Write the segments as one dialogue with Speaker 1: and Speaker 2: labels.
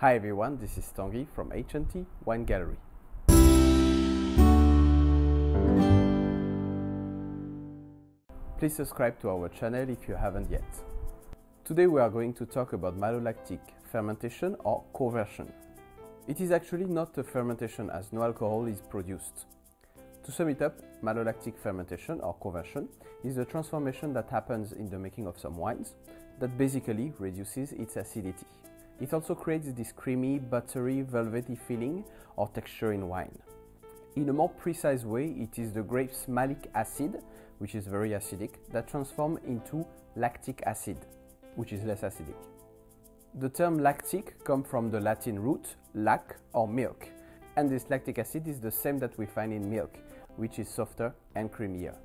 Speaker 1: Hi everyone, this is Tanguy from H&T Wine Gallery. Please subscribe to our channel if you haven't yet. Today we are going to talk about malolactic fermentation or conversion. It is actually not a fermentation as no alcohol is produced. To sum it up, malolactic fermentation or conversion is the transformation that happens in the making of some wines that basically reduces its acidity. It also creates this creamy, buttery, velvety feeling or texture in wine. In a more precise way, it is the grape's malic acid, which is very acidic, that transforms into lactic acid, which is less acidic. The term lactic comes from the Latin root lac or milk, and this lactic acid is the same that we find in milk, which is softer and creamier.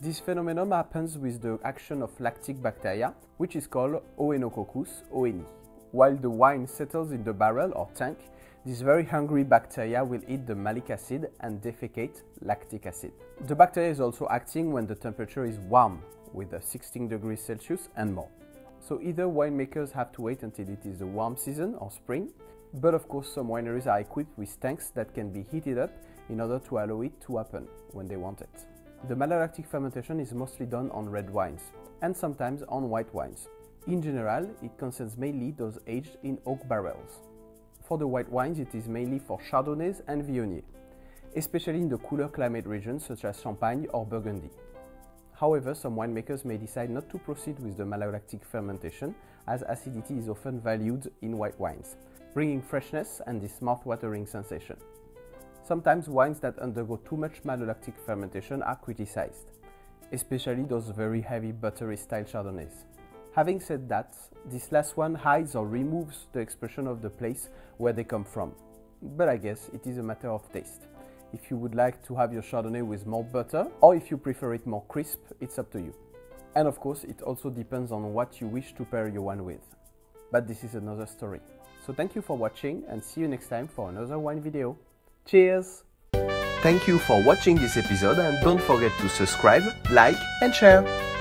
Speaker 1: This phenomenon happens with the action of lactic bacteria, which is called Oenococcus oeni. While the wine settles in the barrel or tank, these very hungry bacteria will eat the malic acid and defecate lactic acid. The bacteria is also acting when the temperature is warm, with 16 degrees Celsius and more. So either winemakers have to wait until it is the warm season or spring, but of course some wineries are equipped with tanks that can be heated up in order to allow it to happen when they want it. The malolactic fermentation is mostly done on red wines and sometimes on white wines. In general, it concerns mainly those aged in oak barrels. For the white wines, it is mainly for Chardonnays and Viognier, especially in the cooler climate regions such as Champagne or Burgundy. However, some winemakers may decide not to proceed with the malolactic fermentation as acidity is often valued in white wines, bringing freshness and this mouth-watering sensation. Sometimes wines that undergo too much malolactic fermentation are criticized, especially those very heavy buttery style Chardonnays. Having said that, this last one hides or removes the expression of the place where they come from. But I guess it is a matter of taste. If you would like to have your Chardonnay with more butter, or if you prefer it more crisp, it's up to you. And of course, it also depends on what you wish to pair your wine with. But this is another story. So thank you for watching and see you next time for another wine video. Cheers!
Speaker 2: Thank you for watching this episode and don't forget to subscribe, like and share.